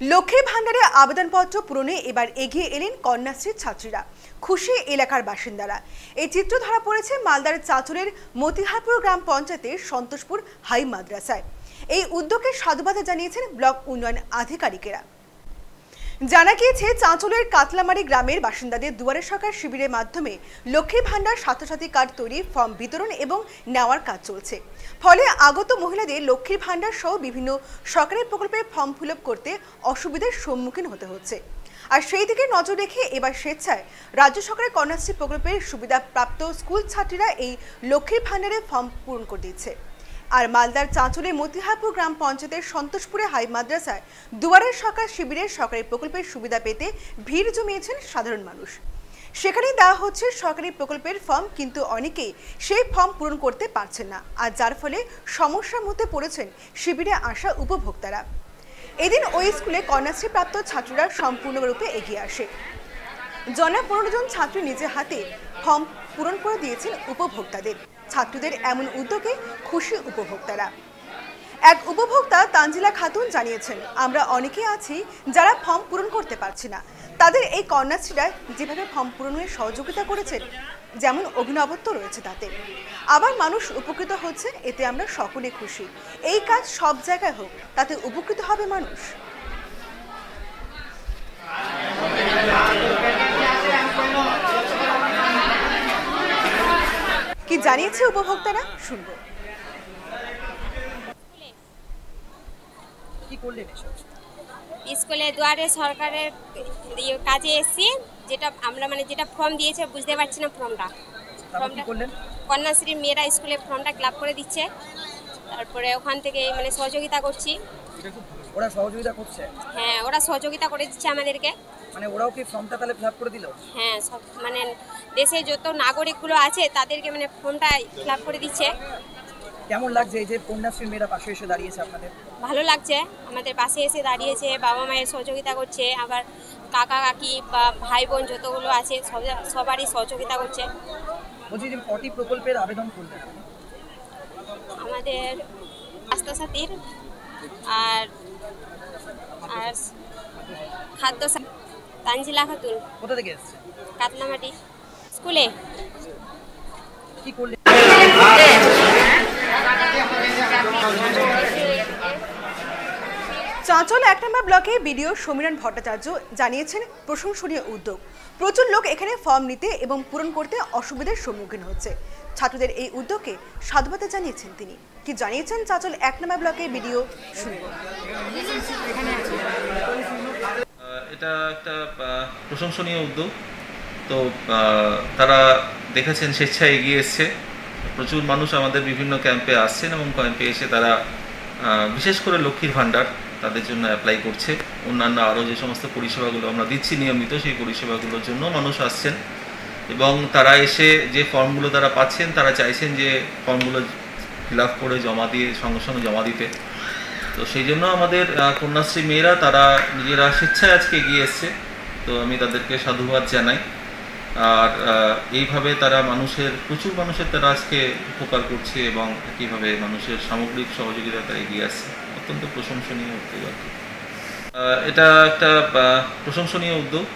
লক্ষ্মীর ভাণ্ডারে আবেদনপত্র পূরণে এবার এগিয়ে এলেন কন্যাশ্রীর ছাত্রীরা। খুশি এলাকার বাসিন্দারা। এই চিত্র ধরা পড়েছে মালদার চাঁচুরের মতিহারপুর গ্রাম পঞ্চায়েতের সন্তোষপুর হাই মাদ্রাসায়। এই উদ্যোগের সাধুবাদা জানিয়েছেন ব্লক উন্নয়ন আধিকারিকেরা। জানা গিয়েছে, চাঁচলের কাতলামারি গ্রামের বাসিন্দাদের দুয়ারে সরকার শিবিরের মাধ্যমে লক্ষ্মী ভাণ্ডার স্বাস্থ্যসাথী কার্ড তৈরি ফর্ম বিতরণ এবং নেওয়ার কাজ চলছে। ফলে আগত মহিলাদের লক্ষ্মীর ভাণ্ডার সহ বিভিন্ন সরকারি প্রকল্পের ফর্ম ফিল করতে অসুবিধার সম্মুখীন হতে হচ্ছে। আর সেই দিকে নজর রেখে এবার স্বেচ্ছায় রাজ্য সরকারের কন্যাশ্রী প্রকল্পের সুবিধাপ্রাপ্ত স্কুল ছাত্রীরা এই লক্ষ্মীর ভাণ্ডারে ফর্ম পূরণ করে দিচ্ছে। আর মালদার চাঁচলের মতিহারপুর গ্রাম পঞ্চায়েতের সন্তোষপুরে হাই মাদ্রাসায় দুয়ারের সরকার শিবিরের সরকারি প্রকল্পের সুবিধা পেতে ভিড় জমিয়েছেন সাধারণ মানুষ। সেখানেই দেওয়া হচ্ছে সরকারি প্রকল্পের ফর্ম, কিন্তু অনেকেই সেই ফর্ম পূরণ করতে পারছেন না, আর যার ফলে সমস্যার মধ্যে পড়েছেন শিবিরে আসা উপভোক্তারা। এদিন ওই স্কুলে কন্যাশ্রী প্রাপ্ত ছাত্ররা সম্পূর্ণরূপে এগিয়ে আসে। জনা পনেরো জন ছাত্রী নিজে হাতে ফর্ম পূরণ করে দিয়েছেন উপভোক্তাদের। ছাত্রদের এমন উদ্যোগে খুশি উপভোক্তারা। এক উপভোক্তা তানজিলা খাতুন জানিয়েছেন, আমরা অনেকে আছি যারা ফর্ম পূরণ করতে পারছি না। তাদের এই কন্যাশ্রীরা যেভাবে ফর্ম পূরণে সহযোগিতা করেছেন, যেমন অভিনবত্ব রয়েছে তাতে। আবার মানুষ উপকৃত হচ্ছে, এতে আমরা সকলে খুশি। এই কাজ সব জায়গায় হোক, তাতে উপকৃত হবে মানুষ। কি জানিয়েছে উপভোক্তারা? শুনব। কি করলেন স্কুলে দুয়ারে সরকারের ইয়ে কাজে এসেছি যেটা আমরা মানে যেটা ফর্ম দিয়েছে বুঝতে পারছি না ফর্মটা ফর্মটা করলেন? কন্যাশ্রীর মেয়েরা স্কুলে ফর্মটা ক্লাব করে দিচ্ছে। তারপরে ওখান থেকে মানে সহযোগিতা করছি। ওরা সহযোগিতা করছে? হ্যাঁ ওরা সহযোগিতা করে দিচ্ছে আমাদেরকে। মানে ওরাও কি ফর্মটা তাহলে ফিল করে দিল? হ্যাঁ সব মানে দেশে যত নাগরিকগুলো আছে তাদেরকে মানে ফর্মটা ফিল করে দিচ্ছে। কেমন লাগছে এই যে কন্যাশ্রীর মেয়েরা পাশে এসে দাঁড়িয়েছে আপনাদের? ভালো লাগছে। আমাদের পাশে এসে দাঁড়িয়েছে বাবা মায়ের সহযোগিতা করছে আবার কাকা কাকি বা ভাই বোন যতগুলো আছে সব সবারই সহযোগিতা করছে। বলছি যে কটি প্রকল্পের আবেদন করলেন? আমাদের স্বাস্থ্যসাথীর আর আর খাদ্য তানজিলা খাতুন। কোথা থেকে এসেছে কাতলামাটি। স্কুলে। কি করলেন? চাঁচল এক নম্বর ব্লকে বিডিও সমীরণ ভট্টাচার্য জানিয়েছেন, প্রশংসনীয় উদ্যোগ। প্রচুর লোক এখানে ফর্ম নিতে এবং পূরণ করতে অসুবিধার সম্মুখীন হচ্ছে। ছাত্রদের এই উদ্যোগকে সাধুবাদ জানিয়েছেন তিনি। কি জানিয়েছেন চাঁচল এক নম্বর ব্লকে বিডিও এটা একটা প্রশংসনীয় উদ্যোগ। তো তারা দেখেছেন, স্বেচ্ছায় এগিয়ে এসছে। প্রচুর মানুষ আমাদের বিভিন্ন ক্যাম্পে আসছেন এবং ক্যাম্পে এসে তারা বিশেষ করে লক্ষ্মীর ভাণ্ডার তাদের জন্য অ্যাপ্লাই করছে। অন্যান্য আরও যে সমস্ত পরিষেবাগুলো আমরা দিচ্ছি নিয়মিত, সেই পরিষেবাগুলোর জন্য মানুষ আসছেন। এবং তারা এসে যে ফর্মগুলো তারা পাচ্ছেন, তারা চাইছেন যে ফর্মগুলো ফিল করে জমা দিয়ে, সঙ্গে সঙ্গে জমা দিতে। তো সেই জন্য আমাদের কন্যাশ্রী মেয়েরা তারা নিজেরা স্বেচ্ছায় আজকে এগিয়ে এসছে। তো আমি তাদেরকে সাধুবাদ জানাই। আর এইভাবে তারা মানুষের, প্রচুর মানুষের তারা আজকে উপকার করছে এবং একইভাবে মানুষের সামগ্রিক সহযোগিতা তারা এগিয়ে আসছে। অত্যন্ত প্রশংসনীয় উদ্যোগ আর এটা একটা প্রশংসনীয় উদ্যোগ।